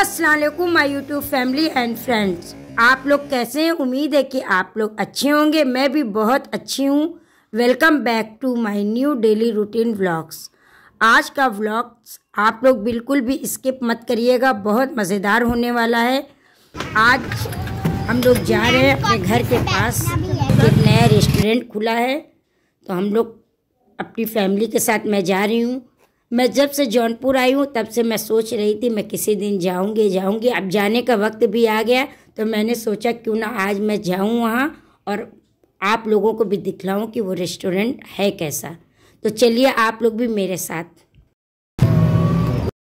असलकुम my YouTube family and friends आप लोग कैसे हैं? उम्मीद है कि आप लोग अच्छे होंगे। मैं भी बहुत अच्छी हूँ। Welcome back to my new daily routine vlogs आज का व्लॉग्स आप लोग बिल्कुल भी स्किप मत करिएगा। बहुत मज़ेदार होने वाला है। आज हम लोग जा रहे हैं अपने घर के पास। एक नया रेस्टोरेंट खुला है। तो हम लोग अपनी फैमिली के साथ मैं जा रही हूँ। मैं जब से जौनपुर आई हूँ, तब से मैं सोच रही थी मैं किसी दिन जाऊँगी जाऊँगी। अब जाने का वक्त भी आ गया तो मैंने सोचा क्यों ना आज मैं जाऊँ वहाँ और आप लोगों को भी दिखलाऊँ कि वो रेस्टोरेंट है कैसा। तो चलिए आप लोग भी मेरे साथ।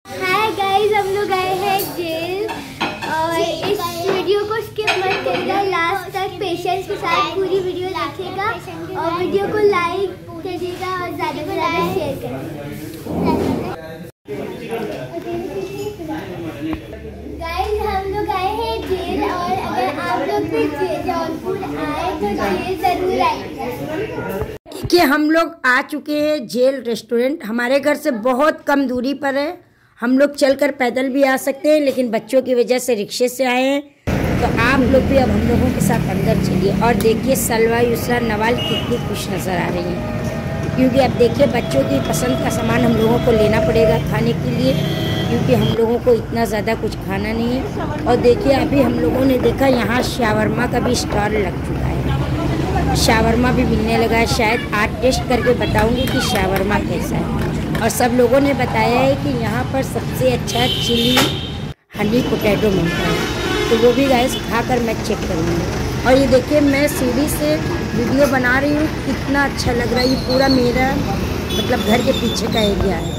हाय गाइस हम लोग आए हैं जेल। और इस वीडियो को स्किप मत करिएगा। लास्ट तक के साथ पूरी वीडियो देखिएगा। और वीडियो को लाइक करिएगा और ज़्यादा ज़्यादा शेयर गाइस हम लोग आए हैं जेल और अगर आप लोग भी जौनपुर आए तो जेल ज़रूर देखिए हम लोग आ चुके हैं जेल रेस्टोरेंट। हमारे घर से बहुत कम दूरी पर है। हम लोग चलकर पैदल भी आ सकते हैं, लेकिन बच्चों की वजह से रिक्शे से आए हैं। तो आप लोग भी अब हम लोगों के साथ अंदर चलिए और देखिए, सलवा, युसरा, नवाल कितनी खुश नज़र आ रही हैं। क्योंकि अब देखिए, बच्चों की पसंद का सामान हम लोगों को लेना पड़ेगा खाने के लिए, क्योंकि हम लोगों को इतना ज़्यादा कुछ खाना नहीं है। और देखिए, अभी हम लोगों ने देखा, यहाँ शावरमा का भी स्टॉल लग चुका है। शावरमा भी मिलने लगा है। शायद आज टेस्ट करके बताऊँगी कि शावरमा कैसा है। और सब लोगों ने बताया है कि यहाँ पर सबसे अच्छा चिली हनी पोटैटो मिलता है। तो वो भी गैस खाकर मैं चेक करूँगी। और ये देखिए, मैं सीढ़ी से वीडियो बना रही हूँ। कितना अच्छा लग रहा है। ये पूरा मेरा मतलब घर के पीछे का एरिया है।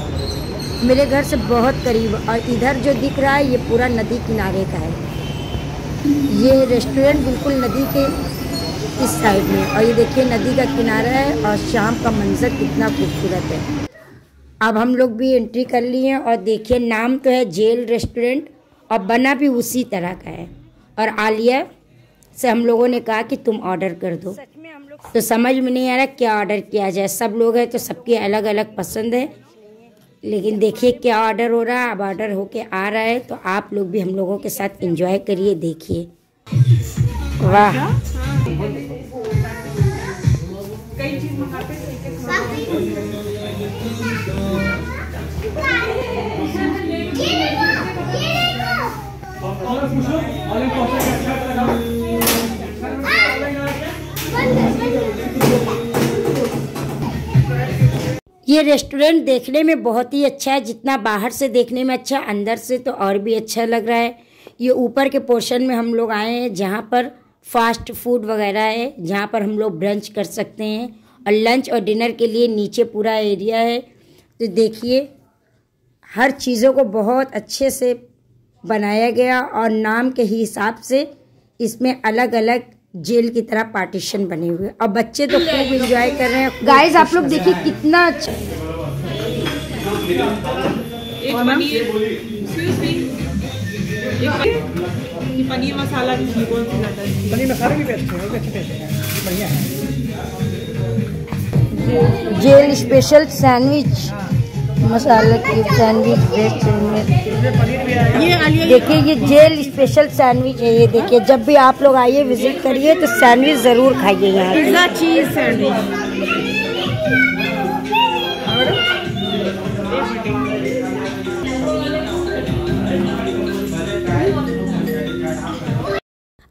मेरे घर से बहुत करीब और इधर जो दिख रहा है, ये पूरा नदी किनारे का है। ये रेस्टोरेंट बिल्कुल नदी के इस साइड में और ये देखिए, नदी का किनारा है और शाम का मंजर कितना खूबसूरत है। अब हम लोग भी एंट्री कर लिए हैं और देखिए, नाम तो है जेल रेस्टोरेंट और बना भी उसी तरह का है। और आलिया से हम लोगों ने कहा कि तुम ऑर्डर कर दो। तो समझ में नहीं आ रहा क्या ऑर्डर किया जाए। सब लोग हैं तो सबकी अलग अलग पसंद है। लेकिन देखिए क्या ऑर्डर हो रहा है। अब ऑर्डर होके आ रहा है। तो आप लोग भी हम लोगों के साथ एंजॉय करिए देखिए। वाह। ये रेस्टोरेंट देखने में बहुत ही अच्छा है। जितना बाहर से देखने में अच्छा अंदर से तो और भी अच्छा लग रहा है। ये ऊपर के पोर्शन में हम लोग आए हैं, जहाँ पर फास्ट फ़ूड वगैरह है, जहाँ पर हम लोग ब्रंच कर सकते हैं। और लंच और डिनर के लिए नीचे पूरा एरिया है। तो देखिए, हर चीज़ों को बहुत अच्छे से बनाया गया और नाम के हिसाब से इसमें अलग अलग जेल की तरह पार्टीशन बने हुए और बच्चे तो खूब एंजॉय कर रहे हैं गाइस आप लोग देखिए कितना अच्छा पनीर मसाला भी पनीर मसाले भी हैं हैं। बढ़िया है। Jail special sandwich. मसाला की सैंडविच ब्रेड सैंडविच देखिए ये जेल स्पेशल सैंडविच है ये देखिए। जब भी आप लोग आइए विज़िट करिए तो सैंडविच ज़रूर खाइए यहाँ। चीज़ सैंडविच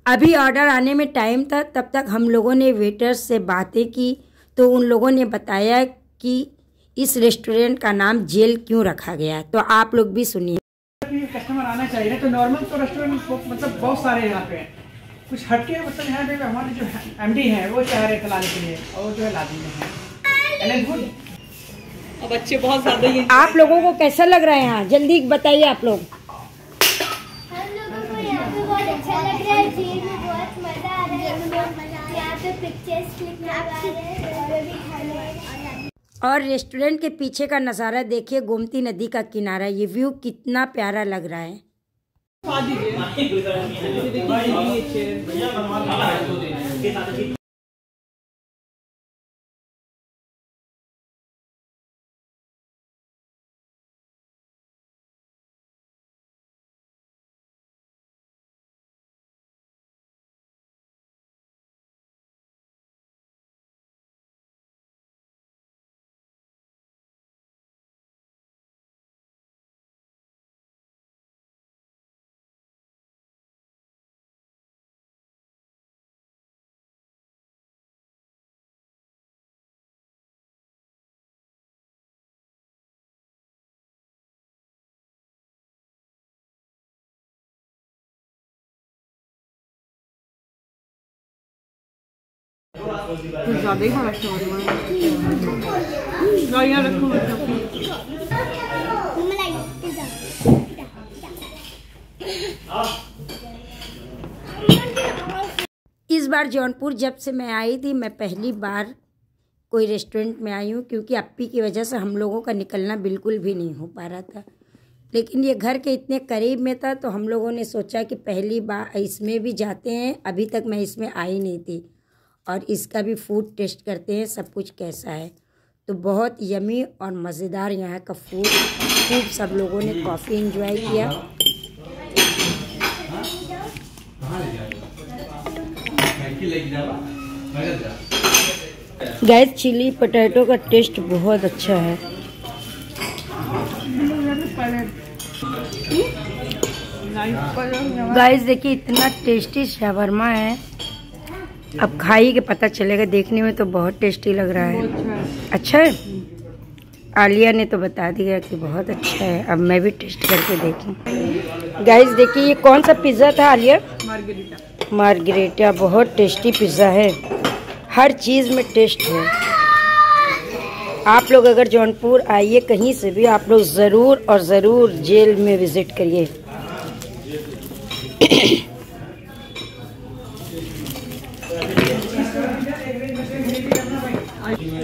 अभी ऑर्डर आने में टाइम था तब तक हम लोगों ने वेटर्स से बातें की तो उन लोगों ने बताया कि इस रेस्टोरेंट का नाम जेल क्यों रखा गया? है तो आप लोग भी सुनिए। कस्टमर आना चाहिए तो नॉर्मल तो रेस्टोरेंट मतलब बहुत सारे यहाँ पे हैं। कुछ हटके मतलब यहाँ पे हमारे जो एमडी हैं वो चाह रहे थे लाने के लिए और जो है ला दिए हैं। और बच्चे बहुत ज़्यादा ही आप लोगों को कैसा लग रहा है यहाँ? जल्दी बताइए आप लोग। हम लोगों को यहाँ पे बहुत अच्छा लग रहा है जेल में बहुत मज़ा आ रहा है हम लोग यहाँ पे पिक्चर्स क्लिक करवा रहे हैं और रेस्टोरेंट के पीछे का नज़ारा देखिए, गोमती नदी का किनारा। ये व्यू कितना प्यारा लग रहा है। ज़्यादा ही खाना इस बार जौनपुर जब से मैं आई थी, मैं पहली बार कोई रेस्टोरेंट में आई हूँ, क्योंकि अप्पी की वजह से हम लोगों का निकलना बिल्कुल भी नहीं हो पा रहा था। लेकिन ये घर के इतने करीब में था तो हम लोगों ने सोचा कि पहली बार इसमें भी जाते हैं। अभी तक मैं इसमें आई नहीं थी। और इसका भी फ़ूड टेस्ट करते हैं सब कुछ कैसा है। तो बहुत यमी और मज़ेदार यहाँ का फ़ूड खूब सब लोगों ने कॉफ़ी इंजॉय किया। गैस चिली पोटैटो का टेस्ट बहुत अच्छा है। गाइस देखिए इतना टेस्टी shawarma है। अब खाई के पता चलेगा देखने में तो बहुत टेस्टी लग रहा है। अच्छा है। आलिया ने तो बता दिया कि बहुत अच्छा है। अब मैं भी टेस्ट करके देखूँ। गाइस देखिए ये कौन सा पिज़्ज़ा था आलिया? मार्गेरिटा। मार्गरेटा बहुत टेस्टी पिज़्ज़ा है। हर चीज़ में टेस्ट है। आप लोग अगर जौनपुर आइए कहीं से भी आप लोग ज़रूर और ज़रूर जेल में विज़िट करिए।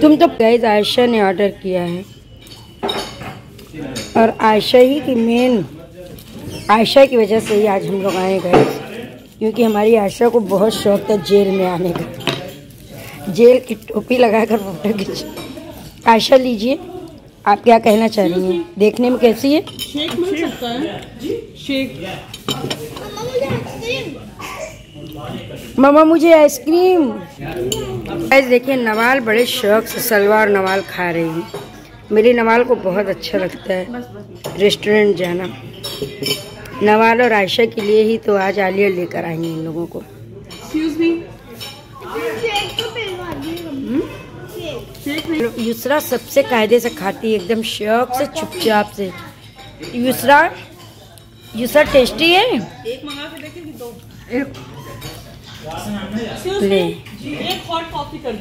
तुम तो गैस आयशा ने ऑर्डर किया है। और आयशा ही की मेन आयशा की वजह से ही आज हम लोग आए गए क्योंकि हमारी आयशा को बहुत शौक था जेल में आने का। जेल की टोपी लगाकर फ़ोटो खींच आयशा लीजिए आप क्या कहना चाह रही हैं देखने में कैसी है? शेक मिल सकता है। शेक। मामा मुझे आइसक्रीम गाइस देखिए नवाल बड़े शौक से सलवार नवाल खा रही है। मेरी नवाल को बहुत अच्छा लगता है। रेस्टोरेंट जाना। नवाल और आयशा के लिए ही तो आज आलिया लेकर आई हैं इन लोगों को। एक्सक्यूज मी शेक नहीं यूसरा सबसे कायदे से खाती है एकदम शौक से चुपचाप से। यूसरा यूसरा टेस्टी है? एक मंगा के देखें दो। ले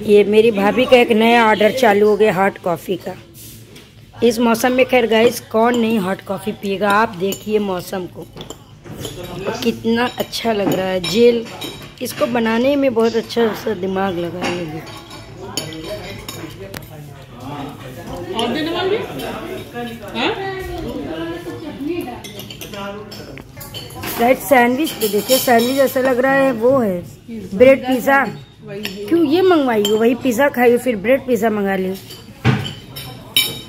ये मेरी भाभी का एक नया ऑर्डर चालू हो गया हॉट कॉफ़ी का। इस मौसम में खैर गाइस कौन नहीं हॉट कॉफ़ी पिएगा? आप देखिए मौसम को। कितना अच्छा लग रहा है। जेल, इसको बनाने में बहुत अच्छा सा दिमाग लगा है और देने वाली हाँ राइट सैंडविच तो देखिए सैंडविच ऐसा लग रहा है, वो है। ब्रेड पिज़्ज़ा क्यों ये मंगवाई हो? वही पिज़्ज़ा खाई हो, फिर ब्रेड पिज़्ज़ा मंगा ली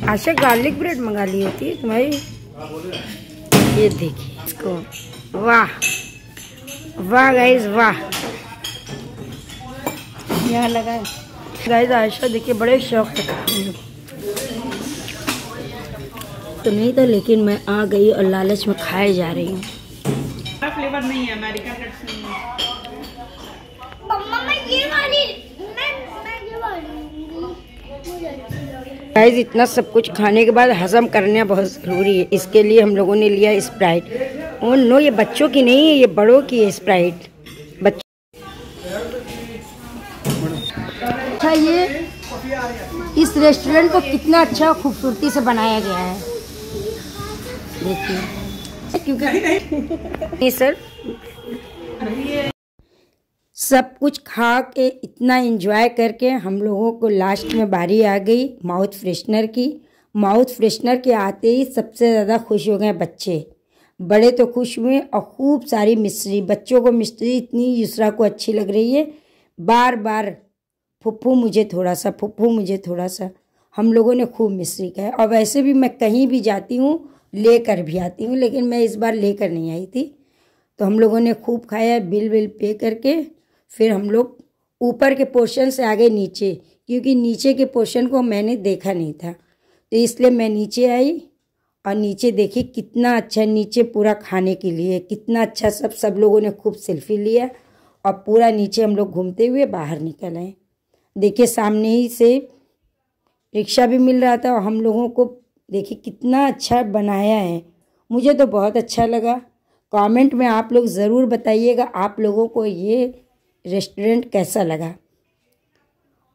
आशा गार्लिक ब्रेड मंगा ली होती है तुम्हारी? ये देखिए इसको। वाह। वाह गाइस वाह। यहाँ लगा गाइस आयशा देखिए, बड़े शौक से। तो नहीं था लेकिन मैं आ गई और लालच में खाए जा रही हूँ। फ्लेवर नहीं है अमेरिकन नट्स नहीं है। मम्मा मैं ये वाली मैं मैं ये वाली मुझे गाइस इतना सब कुछ खाने के बाद हजम करना बहुत ज़रूरी है। इसके लिए हम लोगों ने लिया स्प्राइट ओ नो ये बच्चों की नहीं है ये बड़ों की है स्प्राइट बच्चों अच्छा ये इस रेस्टोरेंट को कितना अच्छा खूबसूरती से बनाया गया है। देखिए। क्योंकि सर। सब कुछ खा के इतना एंजॉय करके हम लोगों को लास्ट में बारी आ गई माउथ फ्रेशनर की। माउथ फ्रेशनर के आते ही सबसे ज़्यादा खुश हो गए बच्चे। बड़े तो खुश हुए और खूब सारी मिश्री बच्चों को मिश्री इतनी यूसरा को अच्छी लग रही है। बार बार फुफ्फू मुझे थोड़ा सा फुफ्फू मुझे थोड़ा सा। हम लोगों ने खूब मिश्री खाया और वैसे भी मैं कहीं भी जाती हूँ लेकर भी आती हूँ, लेकिन मैं इस बार लेकर नहीं आई थी। तो हम लोगों ने खूब खाया, बिल बिल पे करके, फिर हम लोग ऊपर के पोर्शन से आगे नीचे, क्योंकि नीचे के पोर्शन को मैंने देखा नहीं था। तो इसलिए मैं नीचे आई और नीचे देखी कितना अच्छा नीचे पूरा खाने के लिए, कितना अच्छा सब सब लोगों ने खूब सेल्फी लिया और पूरा नीचे हम लोग घूमते हुए बाहर निकल आए। देखिए सामने ही से रिक्शा भी मिल रहा था और हम लोगों को देखिए कितना अच्छा बनाया है। मुझे तो बहुत अच्छा लगा। कमेंट में आप लोग ज़रूर बताइएगा, आप लोगों को ये रेस्टोरेंट कैसा लगा।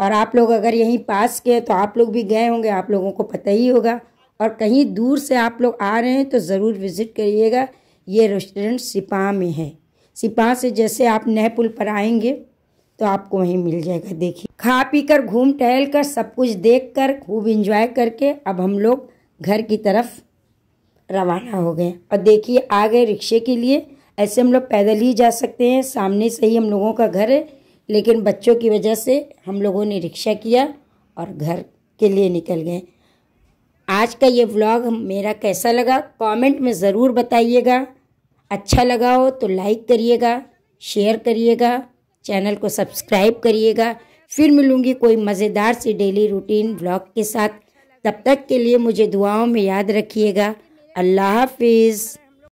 और आप लोग अगर यहीं पास के तो आप लोग भी गए होंगे, आप लोगों को पता ही होगा। और कहीं दूर से आप लोग आ रहे हैं तो ज़रूर विज़िट करिएगा। ये रेस्टोरेंट सिपा में है। सिपा से जैसे आप नए पुल पर आएँगे तो आपको वहीं मिल जाएगा। देखिए, खा पी कर, घूम टहल कर, सब कुछ देख कर, खूब इंजॉय करके, अब हम लोग घर की तरफ़ रवाना हो गए। और देखिए, आ गए रिक्शे के लिए। ऐसे हम लोग पैदल ही जा सकते हैं। सामने से ही हम लोगों का घर है, लेकिन बच्चों की वजह से हम लोगों ने रिक्शा किया और घर के लिए निकल गए। आज का ये व्लॉग मेरा कैसा लगा, कमेंट में ज़रूर बताइएगा। अच्छा लगा हो तो लाइक करिएगा, शेयर करिएगा, चैनल को सब्सक्राइब करिएगा। फिर मिलूँगी कोई मज़ेदार सी डेली रूटीन व्लॉग के साथ। तब तक के लिए मुझे दुआओं में याद रखिएगा। अल्लाह हाफिज़।